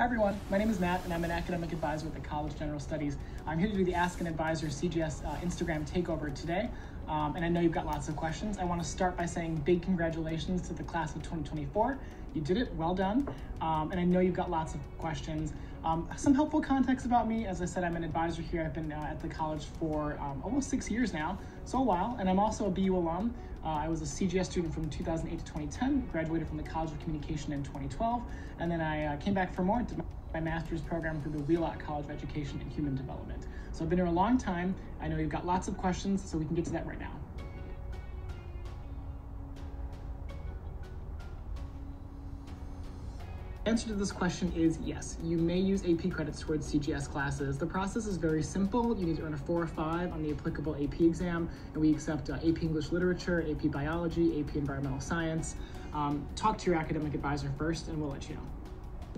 Hi everyone, my name is Matt and I'm an academic advisor at the College General Studies. I'm here to do the Ask an Advisor CGS uh, Instagram takeover today. Um, and I know you've got lots of questions. I want to start by saying big congratulations to the class of 2024. You did it, well done. Um, and I know you've got lots of questions. Um, some helpful context about me. As I said, I'm an advisor here. I've been uh, at the college for um, almost six years now, so a while. And I'm also a BU alum. Uh, I was a CGS student from 2008 to 2010, graduated from the College of Communication in 2012, and then I uh, came back for more, my master's program through the Wheelock College of Education and Human Development. So I've been here a long time. I know you've got lots of questions, so we can get to that right now. answer to this question is yes. You may use AP credits towards CGS classes. The process is very simple. You need to earn a four or five on the applicable AP exam, and we accept uh, AP English Literature, AP Biology, AP Environmental Science. Um, talk to your academic advisor first, and we'll let you know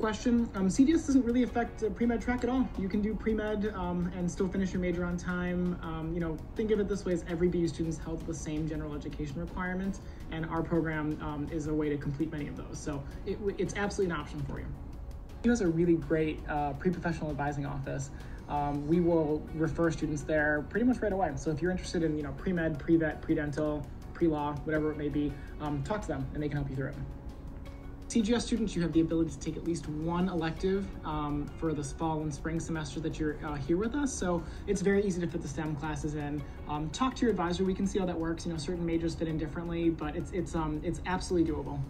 question. Um, CGS doesn't really affect pre-med track at all. You can do pre-med um, and still finish your major on time. Um, you know, think of it this way as every BU student's held the same general education requirements, and our program um, is a way to complete many of those. So it, it's absolutely an option for you. BU has a really great uh, pre-professional advising office. Um, we will refer students there pretty much right away. So if you're interested in, you know, pre-med, pre-vet, pre-dental, pre-law, whatever it may be, um, talk to them and they can help you through it. CGS students, you have the ability to take at least one elective um, for this fall and spring semester that you're uh, here with us. So it's very easy to fit the STEM classes in. Um, talk to your advisor. We can see how that works. You know, certain majors fit in differently, but it's it's um, it's absolutely doable.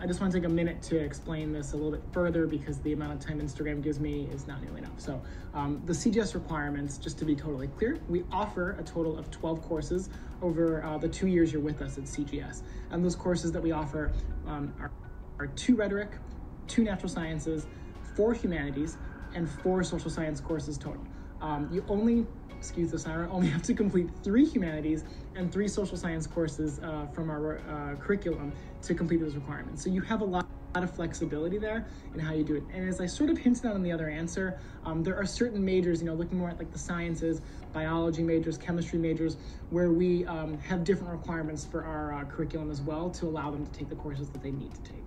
I just want to take a minute to explain this a little bit further because the amount of time Instagram gives me is not nearly enough. So um, the CGS requirements, just to be totally clear, we offer a total of 12 courses over uh, the two years you're with us at CGS. And those courses that we offer um, are are two rhetoric, two natural sciences, four humanities, and four social science courses total. Um, you only, excuse the siren, only have to complete three humanities and three social science courses uh, from our uh, curriculum to complete those requirements. So you have a lot of flexibility there in how you do it. And as I sort of hinted on in the other answer, um, there are certain majors, you know, looking more at like the sciences, biology majors, chemistry majors, where we um, have different requirements for our uh, curriculum as well to allow them to take the courses that they need to take.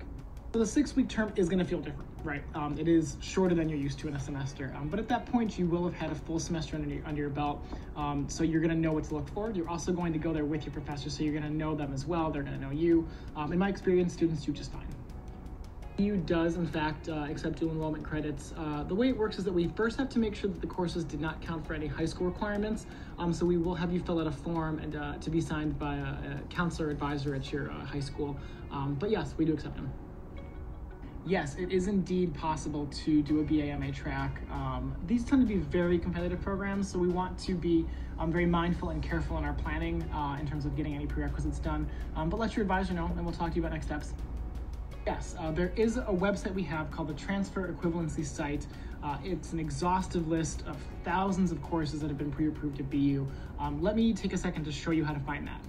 So the six week term is going to feel different, right? Um, it is shorter than you're used to in a semester. Um, but at that point, you will have had a full semester under your, under your belt. Um, so you're going to know what to look for. You're also going to go there with your professor. So you're going to know them as well. They're going to know you. Um, in my experience, students do just fine. BU does, in fact, uh, accept dual enrollment credits. Uh, the way it works is that we first have to make sure that the courses did not count for any high school requirements. Um, so we will have you fill out a form and uh, to be signed by a, a counselor advisor at your uh, high school. Um, but yes, we do accept them yes, it is indeed possible to do a BAMA track. Um, these tend to be very competitive programs, so we want to be um, very mindful and careful in our planning uh, in terms of getting any prerequisites done. Um, but let your advisor know, and we'll talk to you about next steps. Yes, uh, there is a website we have called the Transfer Equivalency Site. Uh, it's an exhaustive list of thousands of courses that have been pre-approved at BU. Um, let me take a second to show you how to find that.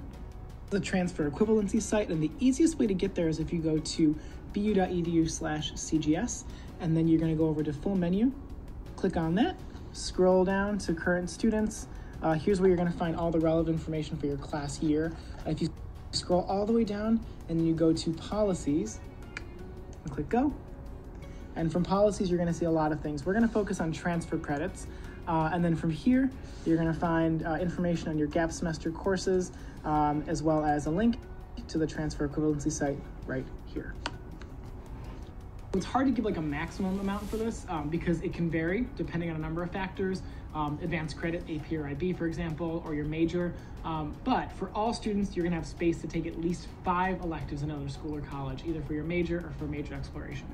The transfer equivalency site, and the easiest way to get there is if you go to bu.edu slash CGS, and then you're going to go over to full menu, click on that, scroll down to current students. Uh, here's where you're going to find all the relevant information for your class year. If you scroll all the way down and you go to policies and click go. And from policies, you're going to see a lot of things. We're going to focus on transfer credits. Uh, and then from here, you're going to find uh, information on your gap semester courses, um, as well as a link to the transfer equivalency site right here. It's hard to give like a maximum amount for this um, because it can vary depending on a number of factors. Um, advanced credit, AP or IB, for example, or your major. Um, but for all students, you're gonna have space to take at least five electives in another school or college, either for your major or for major exploration.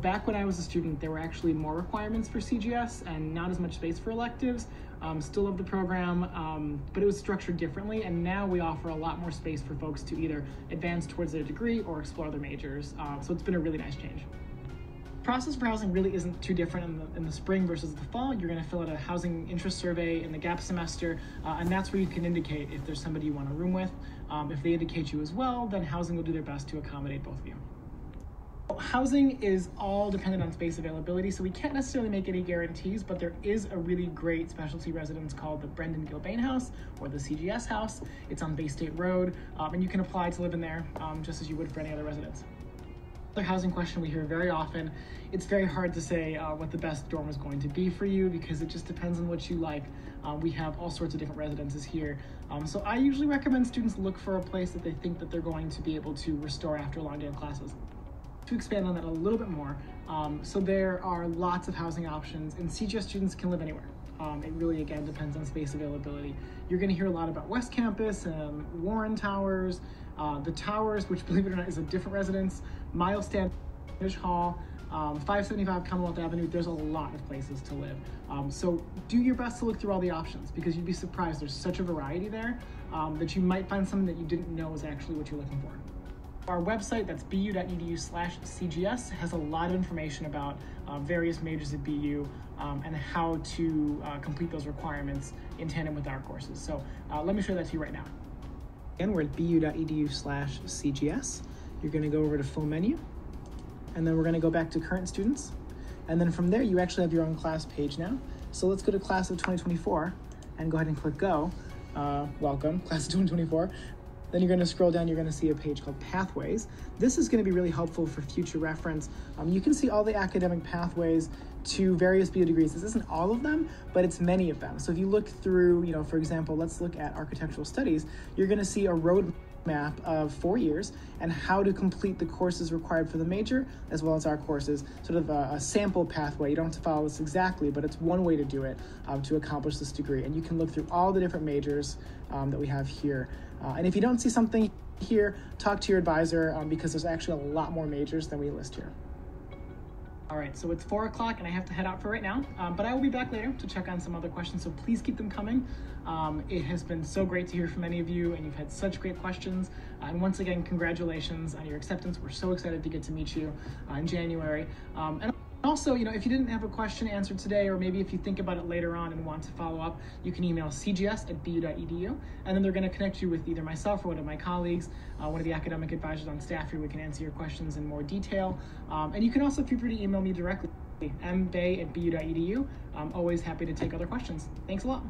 Back when I was a student, there were actually more requirements for CGS and not as much space for electives. Um, still love the program, um, but it was structured differently. And now we offer a lot more space for folks to either advance towards their degree or explore their majors. Uh, so it's been a really nice change process for housing really isn't too different in the, in the spring versus the fall. You're going to fill out a housing interest survey in the gap semester, uh, and that's where you can indicate if there's somebody you want to room with. Um, if they indicate you as well, then housing will do their best to accommodate both of you. Housing is all dependent on space availability, so we can't necessarily make any guarantees, but there is a really great specialty residence called the Brendan Gilbane House or the CGS House. It's on Bay State Road, um, and you can apply to live in there um, just as you would for any other residence. Another housing question we hear very often. It's very hard to say uh, what the best dorm is going to be for you because it just depends on what you like. Uh, we have all sorts of different residences here. Um, so I usually recommend students look for a place that they think that they're going to be able to restore after long day of classes. To expand on that a little bit more, um, so there are lots of housing options and CGS students can live anywhere. Um, it really, again, depends on space availability. You're gonna hear a lot about West Campus and Warren Towers, uh, the Towers, which believe it or not is a different residence, Miles Standish Hall, um, 575 Commonwealth Avenue, there's a lot of places to live. Um, so do your best to look through all the options because you'd be surprised. There's such a variety there um, that you might find something that you didn't know is actually what you're looking for. Our website, that's bu.edu slash CGS, has a lot of information about uh, various majors at BU um, and how to uh, complete those requirements in tandem with our courses. So uh, let me show that to you right now. Again, we're at bu.edu slash CGS. You're going to go over to full menu, and then we're going to go back to current students. And then from there, you actually have your own class page now. So let's go to class of 2024 and go ahead and click go. Uh, welcome, class of 2024. Then you're going to scroll down, you're going to see a page called Pathways. This is going to be really helpful for future reference. Um, you can see all the academic pathways to various BU degrees. This isn't all of them, but it's many of them. So if you look through, you know, for example, let's look at architectural studies, you're going to see a road map of four years and how to complete the courses required for the major as well as our courses sort of a, a sample pathway you don't have to follow this exactly but it's one way to do it um, to accomplish this degree and you can look through all the different majors um, that we have here uh, and if you don't see something here talk to your advisor um, because there's actually a lot more majors than we list here all right, so it's four o'clock and I have to head out for right now, um, but I will be back later to check on some other questions, so please keep them coming. Um, it has been so great to hear from many of you and you've had such great questions. Uh, and once again, congratulations on your acceptance. We're so excited to get to meet you uh, in January. Um, and also, you know, if you didn't have a question answered today, or maybe if you think about it later on and want to follow up, you can email cgs at bu.edu, and then they're going to connect you with either myself or one of my colleagues, uh, one of the academic advisors on staff here. We can answer your questions in more detail. Um, and you can also feel free to email me directly, mbae at bu.edu. I'm always happy to take other questions. Thanks a lot.